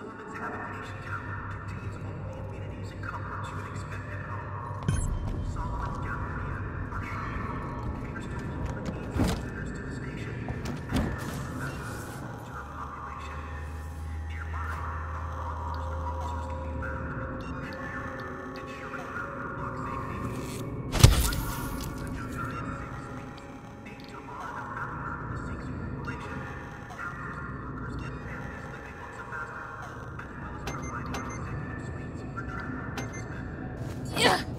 Silverman's habitation tower 呀、啊！